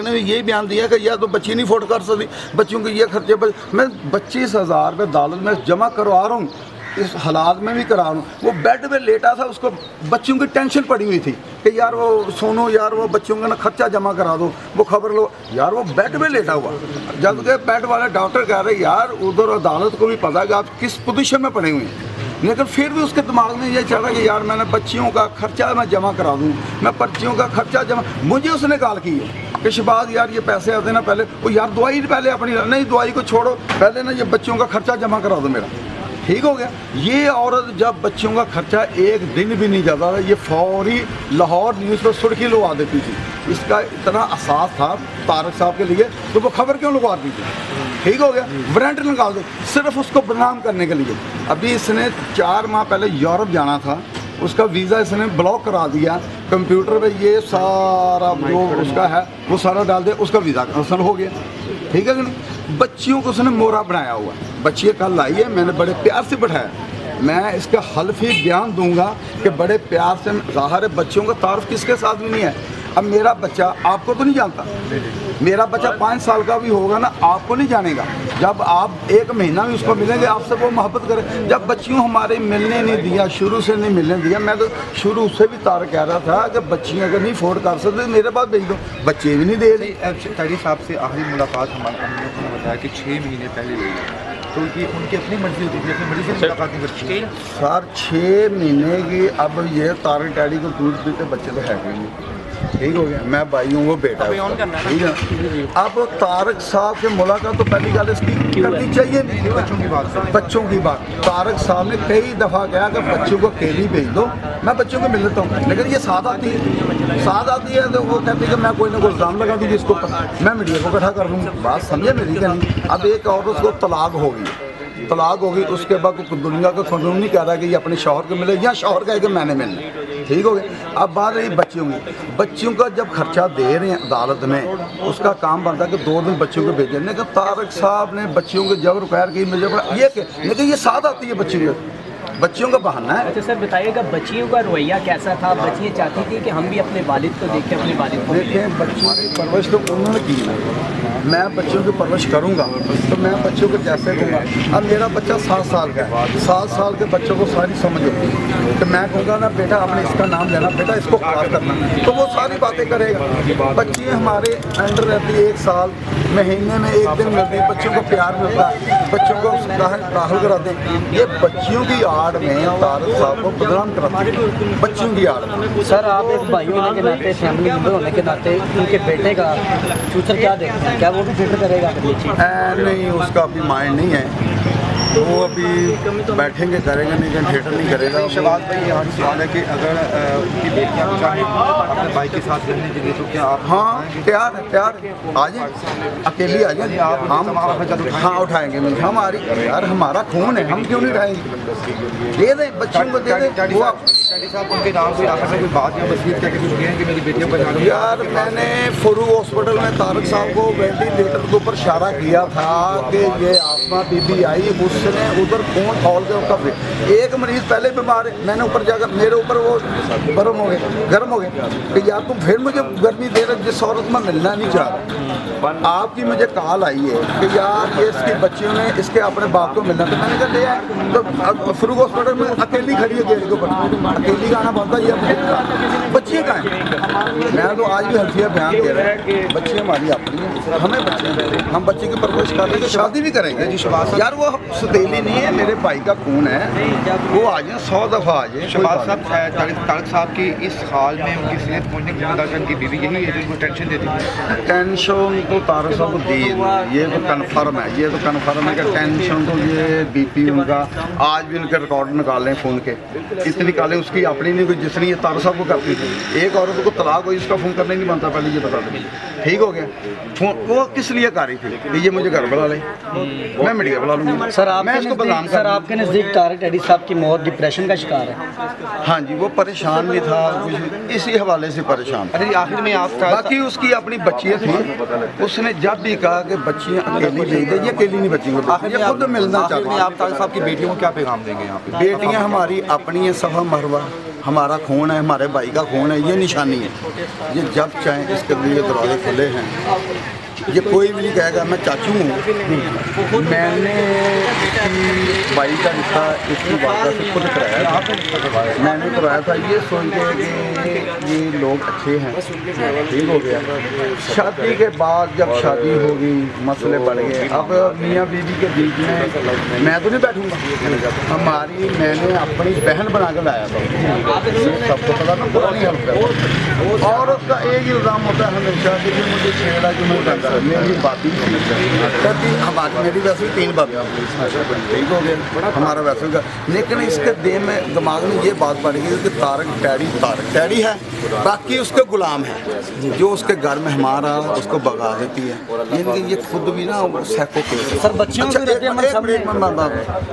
ने भी यही बयान दिया कि या तो बच्ची नहीं फोट कर सकती बच्चों के ये खर्चे पर मैं पच्चीस हज़ार रुपये अदालत में जमा करवा रहा हूँ, इस हालात में भी करा रहा हूँ। वो बेड पे लेटा था, उसको बच्चों की टेंशन पड़ी हुई थी कि यार वो सोनो, यार वो बच्चों का ना खर्चा जमा करा दो, वो खबर लो। यार वो बेड पे लेटा हुआ। जबकि बेड वाले डॉक्टर कह रहे, यार, उधर अदालत को भी पता कि आप किस पोजिशन में पड़े हुए हैं। लेकिन फिर भी उसके दिमाग में ये चल रहा कि यार, मैंने बच्चियों का खर्चा मैं जमा करा दूँ, मैं बच्चियों का खर्चा जमा मुझे उसने कॉल की है। कि शबाज यार, ये पैसे आते ना पहले। वो यार, दवाई पहले अपनी, नहीं, दवाई को छोड़ो। पहले ना ये बच्चों का खर्चा जमा करा दो मेरा। ठीक हो गया? ये औरत जब बच्चों का खर्चा एक दिन भी नहीं जाता था, ये फौरी लाहौर न्यूज़ पर सुर्खी लगा देती थी। इसका इतना एहसास था तारक साहब के लिए तो वो खबर क्यों लगवाती थी? ठीक हो गया? वारंट निकाल दो। सिर्फ़ उसको बदनाम करने के लिए। अभी इसने चार माह पहले यूरोप जाना था। उसका वीज़ा इसने ब्लॉक करा दिया। कंप्यूटर पे ये सारा जो उसका है। वो सारा डाल दिया उसका वीज़ा कैंसिल हो गया। ठीक है कि नहीं? बच्चियों को उसने मोरा बनाया हुआ है। बच्चियाँ कल आई है मैंने बड़े प्यार से बैठाया। मैं इसका हल्फी बयान दूँगा कि बड़े प्यार से ज़ाहिर है बच्चों का तारफ किसके साथ भी नहीं है। अब मेरा बच्चा आपको तो नहीं जानता। मेरा बच्चा पाँच साल का भी होगा ना आपको नहीं जानेगा। जब आप एक महीना भी उसको मिलेंगे आपसे वो मोहब्बत करें। जब बच्चियों हमारे मिलने नहीं दिया शुरू से नहीं मिलने दिया मैं तो शुरू से भी तार कह रहा था कि बच्चियाँ अगर नहीं अफोर्ड कर सकते मेरे पास भेज दो। बच्चे भी नहीं दे रहे। तारी साहब से आखिरी मुलाकात हमारे बताया कि छः महीने पहले हुई है। तो ये उनकी अपनी मर्ज़ी होती थी अपनी मर्ज़ी से मुलाकात नहीं करती सर छः महीने की अब ये तारे टैडी को दूध पीते बच्चे तो है नहीं। ठीक हो गया मैं भाई हूँ वो बेटा है। ठीक है? अब तारक साहब से मुलाकात तो पहली गल इसकी करनी चाहिए। नहीं बच्चों की बात बच्चों की बात। तारक साहब ने कई दफ़ा कहा कि बच्चों को अकेली भेज दो मैं बच्चों को मिल लेता हूँ। लेकिन ये साथ आती है। साथ आती है तो वो कहती है कि मैं कोई ना कोई इल्ज़ाम लगा दूँगी इसको मैं मीडिया को इकट्ठा कर लूँगी। बात समझे मेरी क्या नहीं? अब एक और उसको तलाक होगी तलाक होगी उसके बाद दुनिया का कानून नहीं कह रहा कि ये अपने शौहर को मिले या शौहर कहे कि मैंने मिलना। ठीक हो गया। अब बात रही बच्चियों की। बच्चियों का जब खर्चा दे रहे हैं अदालत में, उसका काम बनता है कि दो दिन बच्चियों को भेजें। लेकिन तारक साहब ने बच्चियों के जब रिक्वायर की, मुझे ये लेकिन ये साथ आती है बच्चियों का। बच्चियों का बहाना है। अच्छा सर बताइएगा बच्चियों का रवैया कैसा था? बच्चियाँ चाहती थी कि हम भी अपने वालिद को देखें अपने वालिद को देखें। बच्चों की परवरिश तो उन्होंने की है। मैं बच्चों की परवरिश करूँगा तो मैं बच्चों को जैसे दूँगा। अब मेरा बच्चा सात साल का है। सात साल के बच्चों को सारी समझ होती है। तो मैं कहूँगा ना बेटा आपने इसका नाम लेना बेटा इसको क्रॉस करना। तो वो सारी बातें करेगा। बच्चे हमारे अंडर रहती है एक साल महीने में एक दिन मिलती है। बच्चों को प्यार मिलता है। बच्चों को दाखिल कराते हैं। ये बच्चियों की आड़ में तारक साहब को बदनाम कराते हैं बच्चों की आड़ में। सर आप एक भाई होने के नाते फैमिली मेंबर होने के नाते उनके बेटे का फ्यूचर क्या देखते हैं? क्या वो भी फ़िक्र करेगा? नहीं उसका अभी माइंड नहीं है। तो वो अभी बैठेंगे करेंगे नहीं थिएटर नहीं करेगा शबाज भाई यहाँ सवाल है कि अगर उनकी बेटियाँ अपने भाई के साथ रहने के लिए तो क्या आप हाँ प्यार है प्यार आ जाए अकेली आ जाए आप हम तो। हाँ उठाएँगे। हमारी यार हमारा खून है हम क्यों नहीं उठाएँगे? दे दें बच्चों को दे दें। वो यार, मैंने फरूक हॉस्पिटल में तारक साहब को वेंटिलेटर के ऊपर इशारा किया था कि ये आसमा बीबी आई, उसने उधर फ़ोन खोल के फिर एक मरीज़ पहले बीमार है, मैंने ऊपर जाकर मेरे ऊपर वो गर्म हो गए, गर्म हो गए। कि यार तुम फिर मुझे गर्मी दे रहे जिस औरत में मिलना नहीं चाह आपकी मुझे कॉल आई है कि यार, ये इसकी बच्चियों ने इसके अपने बाप को मिलना तो मैंने कहा तो फरूक हॉस्पिटल में अकेली खड़ी है गेट के ऊपर। अकेली का आना बनता है ये बच्चियाँ कहाँ हैं? मैं तो आज भी हल्फिया बयान दे रहा है। बच्चे हमारी अपनी हैं। हमें बच्चे हैं। हम बच्चे की परवरिश कर हैं शादी भी करेंगे। यार वो सतीली नहीं है मेरे भाई का खून है। वो आ जाए सौ दफ़ा आ जाए। शबाज साहब तारिक साहब की इस हाल में उनकी सेहत पहुँचने की जिम्मेदार उनकी बीवी यही है जो उनको टेंशन देती है। टेंशन तो तारक साहब को दी ये तो कन्फर्म है। ये तो कन्फर्म है कि टेंशन तो ये बीपी उनका। आज भी उनके रिकॉर्ड निकाल लें फ़ोन के। इतनी निकाले उसकी अपनी नहीं कोई जिसने ये तारक साहब को करती थी एक औरत को तलाक हुई इसका फ़ोन करना ही नहीं बनता पहले ये बता दें। ठीक हो गया। फ़ोन वो किस लिए कर रही थी? कि ये मुझे घर बुला ले। मैं मीडिया बुला लूँगी। सर आपके मैं इसको बदनाम सर आपके नज़दीक तारक डैडी साहब की मौत डिप्रेशन का शिकार है। हाँ जी वो परेशान भी था कुछ इसी हवाले से परेशान अच्छा आखिर में आप बाकी उसकी अपनी बच्चियाँ थी। उसने जब भी कहा कि बच्चियाँ अकेली भेज दे ये अकेली नहीं बच्ची आखिर खुद मिलना में आप तारिक साहब की बेटियों को क्या पैगाम देंगे यहाँ पे? बेटियाँ हमारी अपनी है सफ़ा मरवा हमारा खून है, हमारे भाई का खून है, ये निशानी है। ये जब चाहें इसके लिए दरवाजे खुले हैं। ये कोई भी नहीं कहेगा, मैं चाचू हूँ। मैंने भाई का रिश्ता इसकी वालदा से खुद कराया था। मैंने कराया था ये, सोच के कि ये लोग अच्छे हैं, ठीक हो गया। शादी के बाद जब शादी हो गई, मसले बढ़ गए। अब मियाँ बीवी के बीच में मैं तो नहीं बैठूँगा। हमारी, मैंने अपनी बहन बना कर लाया था। सबको पता ना पुरानी हल्क है औरत का एक इल्ज़ाम होता है हमेशा कि मुझे छेड़ा, जो मुझे मेरी ही। हमारी मेरी वैसे भी तीन बात ठीक हो गया। हमारा वैसे भी लेकिन इसके दे में दिमाग में ये बात पड़ गई कि तारक डैडी तारक डैडी है बाकी उसके गुलाम है। जो उसके घर में हमारा उसको भगा देती है। कि ये खुद भी ना सैको केस सर, बच्चियों अच्छा, की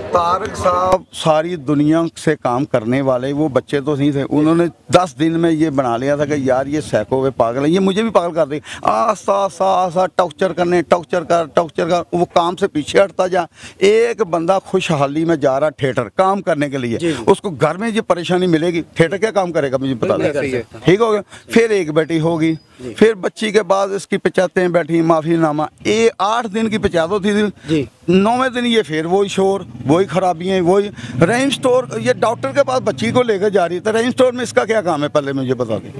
तारक साहब सारी दुनिया से काम करने वाले वो बच्चे तो नहीं थे। उन्होंने दस दिन में ये बना लिया था कि यार ये सैको वे पागल है। ये मुझे भी पागल कर दे आस्ता आस्ता आस्ता टॉर्चर करने टॉक्चर कर टॉक्चर कर वो काम से पीछे हटता जा। एक बंदा खुशहाली में जा रहा थिएटर काम करने के लिए। उसको घर में जो परेशानी मिलेगी। थिएटर क्या काम करेगा मुझे पता नहीं। ठीक हो गया। फिर एक बेटी होगी। फिर बच्ची के बाद इसकी पचातें बैठी माफीनामा। ये आठ दिन की पचात दो जी। थी नौवें दिन ये फिर वही शोर वही खराबियाँ वही रहीम स्टोर ये डॉक्टर के पास बच्ची को लेकर जा रही थी रहीम स्टोर में इसका क्या काम है पहले मुझे बता दें।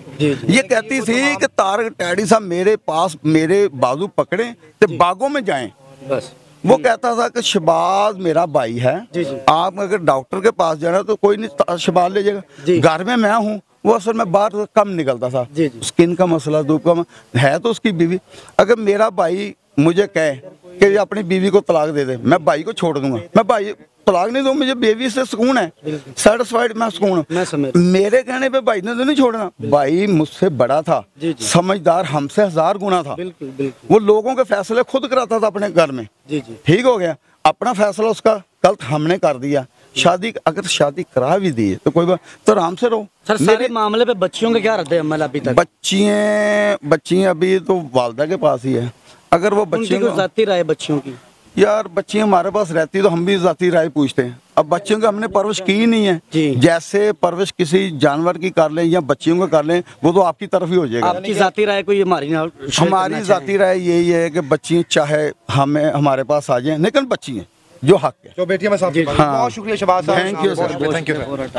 ये कहती थी कि तारक टैडी साहब मेरे पास मेरे बाजू पकड़े तो बागों में जाए। बस। वो कहता था कि शबाज मेरा भाई है जी, जी। आप अगर डॉक्टर के पास जाना तो कोई नहीं शबाज ले जाएगा। घर में मैं हूँ वो असल में बाहर कम निकलता था। जी, जी। स्किन का मसला धूप का है तो उसकी बीवी। अगर मेरा भाई मुझे कहे कि अपनी बीवी को तलाक दे दे। मैं भाई को छोड़ दूँगा। मैं भाई तलाक नहीं दूँ मुझे बेबी से सुकून है। सेटिस्फाइड मैं सुकून मैं मेरे कहने पे भाई ने तो नहीं छोड़ना। भाई मुझसे बड़ा था। जी, जी। समझदार हमसे हज़ार गुना था। बिल्कुल बिल्कुल। वो लोगों के फैसले खुद कराता था अपने घर में। ठीक हो गया। अपना फैसला उसका गलत हमने कर दिया। शादी अगर शादी करा भी दी तो कोई बात तो आराम से रहो। सर सारे मामले पे बच्चियों के क्या रद्द अमल अभी तक? बच्चियाँ बच्चियाँ अभी तो वालदा के पास ही है। अगर वो बच्चियों को- जाती राय बच्चियों की। यार बच्चियाँ हमारे पास रहती तो हम भी जाती राय पूछते हैं। अब बच्चियों की हमने परवरिश की ही नहीं है। जैसे परवरिश किसी जानवर की कर लें या बच्चियों को कर लें वो तो आपकी तरफ़ ही हो जाएगा। आपकी जाती राय को ये हमारी ना हमारी जाती राय यही है कि बच्ची चाहे हमें हमारे पास आ जाए लेकिन बच्ची हैं जो हक है। तो बेटियाँ मैं साफ़ बहुत शुक्रिया शबाज Thank you, sir. बहुत